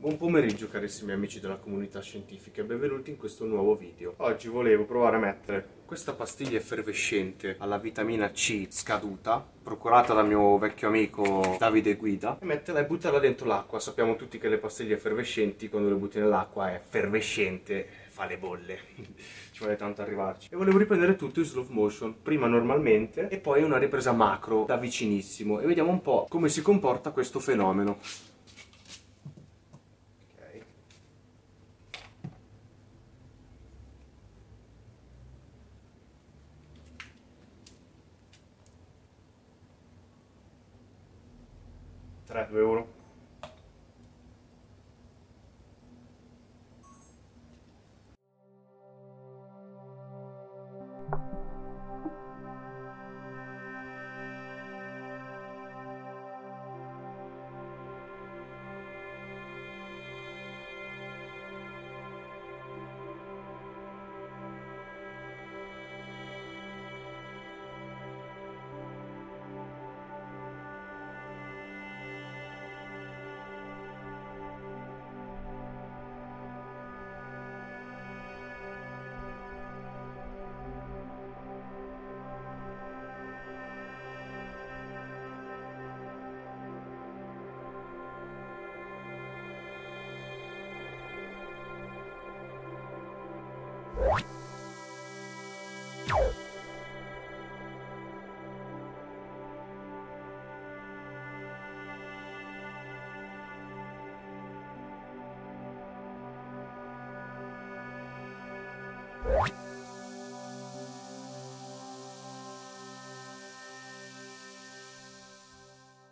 Buon pomeriggio carissimi amici della comunità scientifica e benvenuti in questo nuovo video. Oggi volevo provare a mettere questa pastiglia effervescente alla vitamina C scaduta, procurata dal mio vecchio amico Davide Guida, e metterla e buttarla dentro l'acqua. Sappiamo tutti che le pastiglie effervescenti, quando le butti nell'acqua, è effervescente, fa le bolle. Ci vuole tanto arrivarci. E volevo riprendere tutto in slow motion, prima normalmente e poi una ripresa macro da vicinissimo. E vediamo un po' come si comporta questo fenomeno. 3-2-1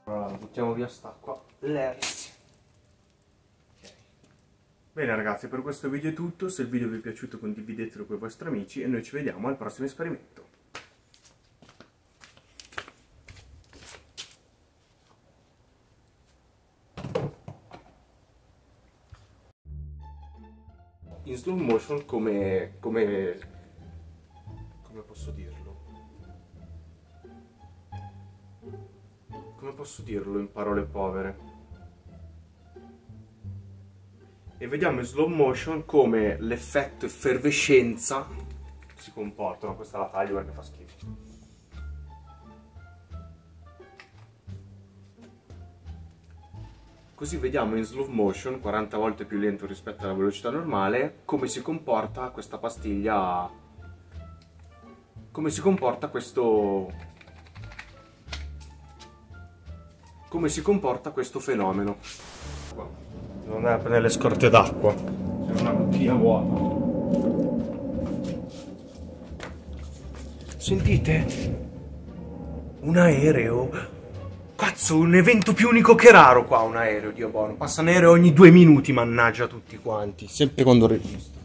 Allora, buttiamo via st'acqua. Let's. Bene ragazzi, per questo video è tutto. Se il video vi è piaciuto condividetelo con i vostri amici e noi ci vediamo al prossimo esperimento. In slow motion come... come... come posso dirlo? Come posso dirlo in parole povere? E vediamo in slow motion come l'effetto effervescenza si comporta, questa la taglio perché fa schifo. Così vediamo in slow motion, 40 volte più lento rispetto alla velocità normale, come si comporta questa pastiglia, come si comporta questo, come si comporta questo fenomeno. Devo andare a prendere le scorte d'acqua. C'è una bottiglia vuota. Sentite? Un aereo? Cazzo, un evento più unico che raro qua, un aereo, Dio buono. Passa un aereo ogni due minuti, mannaggia tutti quanti. Sempre quando registro.